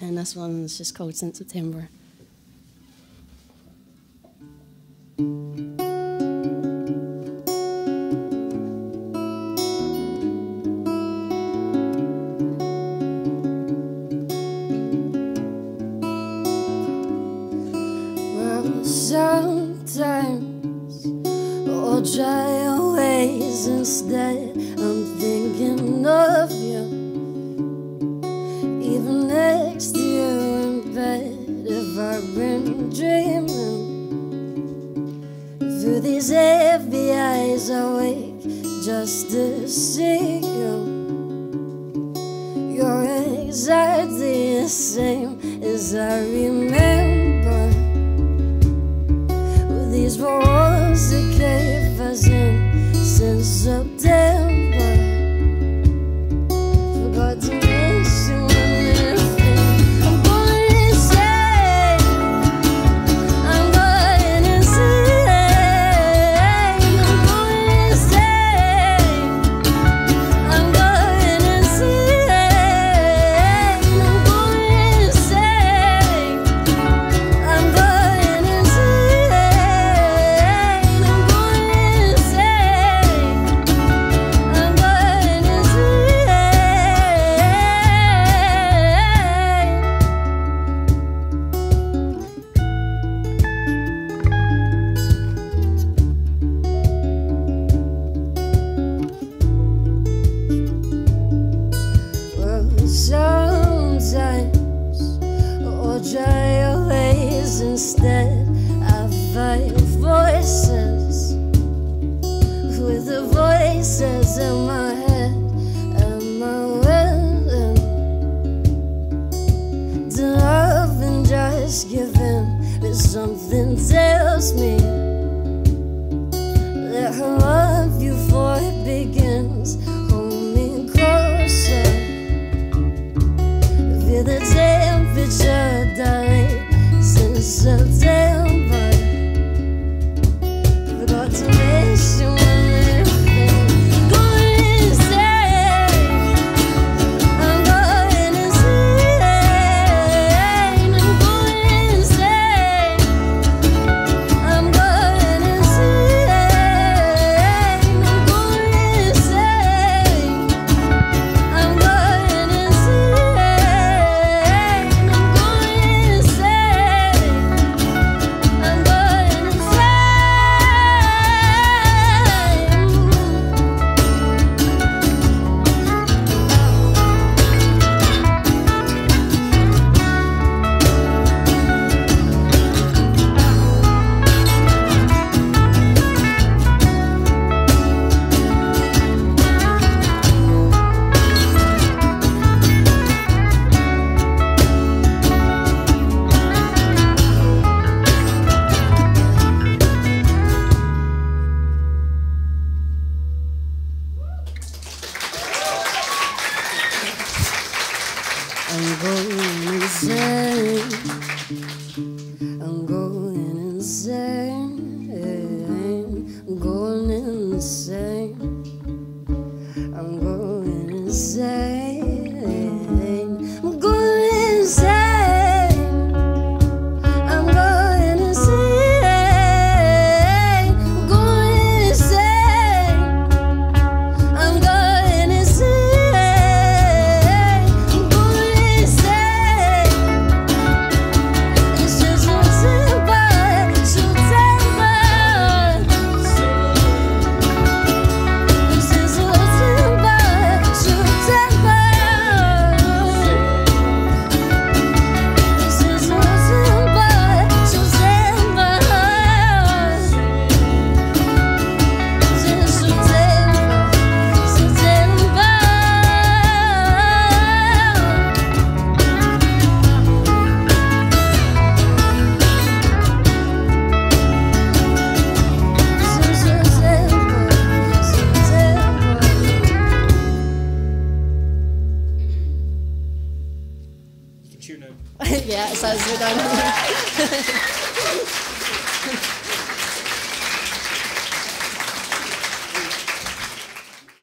And this one's just called Since September. Sometimes I'll try ways instead. I'm dreaming through these heavy eyes, I wake just to see you. You're exactly the same as I remember. With these walls Fight voices with the voices in my head. and my willing to love and just give in? But something tells me that I love you before it begins. Hold me closer. Feel the temperature darling since say Yeah, it says we're done.